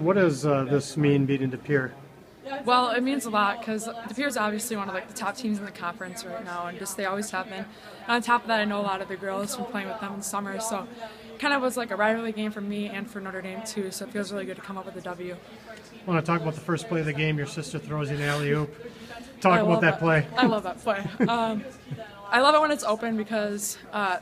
What does uh, this mean beating De Pere? Well, it means a lot because De Pere is obviously one of like the top teams in the conference right now, and just they always have been. And on top of that, I know a lot of the girls from playing with them in the summer, so kind of was like a rivalry game for me and for Notre Dame too. So it feels really good to come up with a W. I want to talk about the first play of the game. Your sister throws you an alley oop. Talk I about love that play. I love that play. Um, I love it when it's open because uh,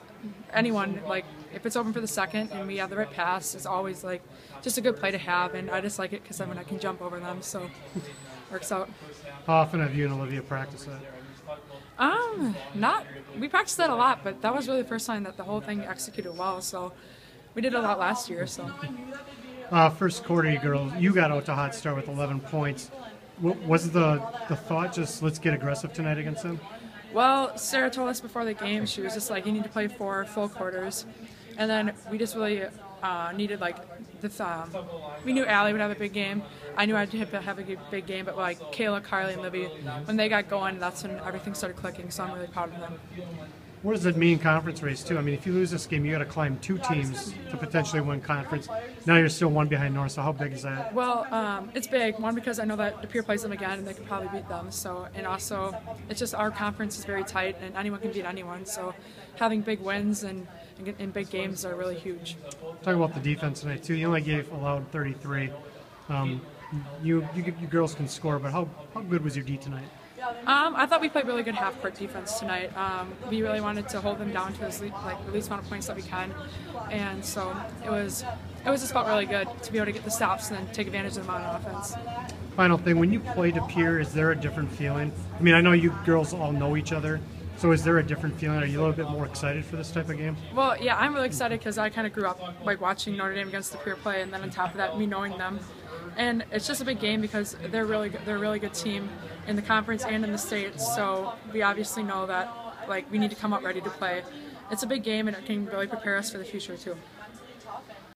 anyone like if it's open for the second and we have the right pass, it's always like just a good play to have, and I just like it because I mean I can jump over them, so works out. How often have you and Olivia practiced that? Um, not we practiced that a lot, but that was really the first time that the whole thing executed well. So we did a lot last year. So Uh, first quarter, you girls, you got out to hot start with 11 points. What, was the the thought just let's get aggressive tonight against them? Well, Sarah told us before the game she was just like you need to play four full quarters, and then we just really uh, needed like the um, we knew Allie would have a big game. I knew I'd have a big game, but like Kayla, Carly, and Libby, when they got going, that's when everything started clicking. So I'm really proud of them. What does it mean conference race too? I mean, if you lose this game, you got to climb two teams to potentially win conference. Now you're still one behind North. So how big is that? Well, um, it's big. One because I know that De Pere plays them again, and they could probably beat them. So, and also, it's just our conference is very tight, and anyone can beat anyone. So, having big wins and and, and big games are really huge. Talk about the defense tonight too. You only gave allowed 33. Um, you, you you girls can score, but how how good was your D tonight? Um, I thought we played really good half court defense tonight. Um, we really wanted to hold them down to as le- like the least amount of points that we can, and so it was it was just felt really good to be able to get the stops and then take advantage of them on offense. Final thing, when you play De Pere, is there a different feeling? I mean, I know you girls all know each other, so is there a different feeling? Are you a little bit more excited for this type of game? Well, yeah, I'm really excited because I kind of grew up like watching Notre Dame against De Pere play, and then on top of that, me knowing them, and it's just a big game because they're really they're a really good team in the conference and in the states. So we obviously know that like we need to come up ready to play. It's a big game, and it can really prepare us for the future too.